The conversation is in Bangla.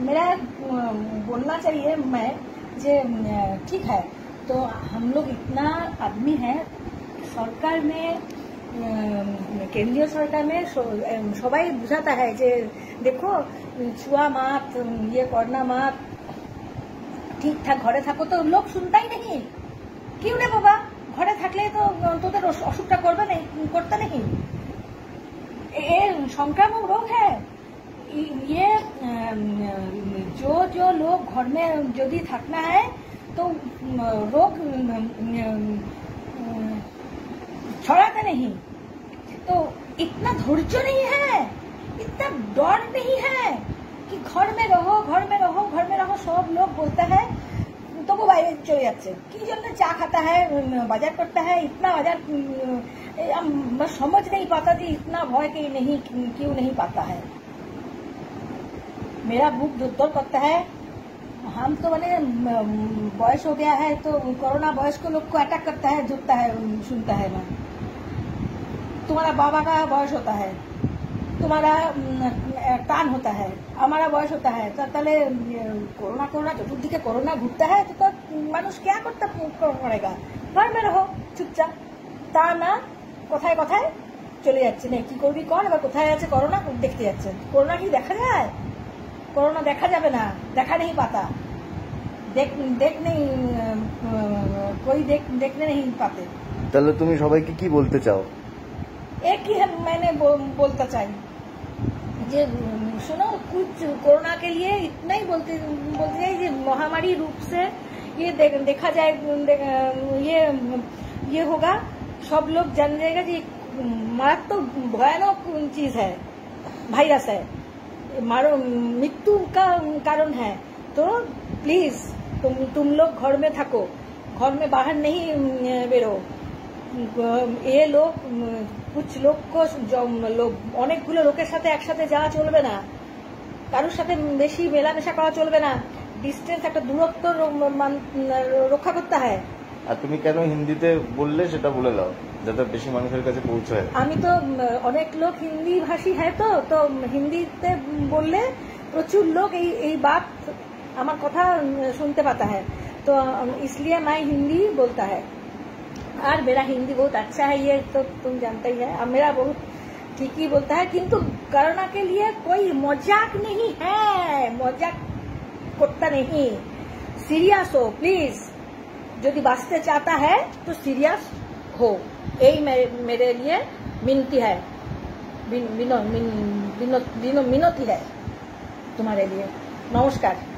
मेरा अम, बोलना चाहिए मैं যে अम, ठीक है तो हम लोग इतना आदमी है সরকার में अम, কেন্দ্রীয় সরকার में স- अम, সবাই বুঝাতা है যে দেখো छुआ मत ये करना मत ঠিক ঠাক ঘরে থাকো তো লোক শুনতাই নেই কেউ রে বাবা ঘরে থাকলে তো তোদের অসু- অসুখটা করবে নেই করতে নেই ये संक्रामक रोग है ये अम, जो जो लोग घर में यदि थकना है तो अम, रोग अम, अम, छड़ाते नहीं तो इतना धैर्य नहीं है इतना डर नहीं है कि घर में रहो घर में रहो घर में रहो सब लोग बोलता है তবু বাইরে চলে যাচ্ছে কি জন্য চা খাতা है बाजार करता है इतना बाजार उम, ए, हम बस समझ नहीं पाता कि इतना भय कि नहीं क्यों नहीं पाता है मेरा बुक दुर्दर करता है हम तो मैंने अम, बयस हो गया है तो कोरोना वयस्क लोग को अटैक करता है जुटता है सुनता है मैं तुम्हारा बाबा का बयस होता है तुम्हारा उम, টান होता है हमारा বয়স होता है তো তাহলে উম, করোনা করোনা চতুর্দিকে করোনা ঘুরতে হয় তো তো মানুষ क्या করতে পড়েগা ঘর में रहो চুপচাপ তা না কোথায় কোথায় চলে যাচ্ছে না কি করবি কর এবার কোথায় আছে করোনা দেখতে যাচ্ছে করোনা কি দেখা যায় করোনা দেখা যাবে না দেখা নেই পাতা দেখ দেখ নেই कोई देख देखने नहीं पाते তাহলে তুমি সবাইকে কি বলতে চাও एक ही हम मैंने बो, बोलता चाहिए যে উম, सुनो कुछ कोरोना के लिए इतना ही बोलते बोलते चाहिए कि महामारी रूप से ये दे, देखा जाए दे, ये ये होगा सब लोग जान जाएगा कि मारात्मक भयानक चीज है वायरस है मारो मृत्यु का कारण है तो प्लीज तुम तुम लोग घर में थको घर में बाहर नहीं बेरो এ লোক উম, কুছ লোক কো জ- লোক অনেকগুলো লোকের সাথে একসাথে যাওয়া চলবে না কারোর সাথে বেশি মেলামেশা করা চলবে না ডিস্টেন্স একটা দূরত্ব র- মান- রক্ষা করতে হয় আর তুমি কেন হিন্দিতে বললে সেটা বলে দাও যাতে বেশি মানুষের কাছে পৌঁছায় আমি তো উম, অনেক লোক হিন্দি ভাষী হ্যাঁ তো তো হিন্দিতে বললে প্রচুর লোক এই এই बात আমার কথা উম, सुनते पाता है तो उम, इसलिए मैं हिंदी बोलता है और मेरा हिंदी बहुत अच्छा है ये तो तुम जानते ही है और मेरा बहुत ठीक ही बोलता है किंतु कोरोना के लिए कोई मजाक नहीं है मजाक करता नहीं सीरियस हो प्लीज यदि बाँचते चाहता है तो सीरियस हो। यही मेरे, मेरे लिए मिनती है। मिनती है तुम्हारे लिए। नमस्कार।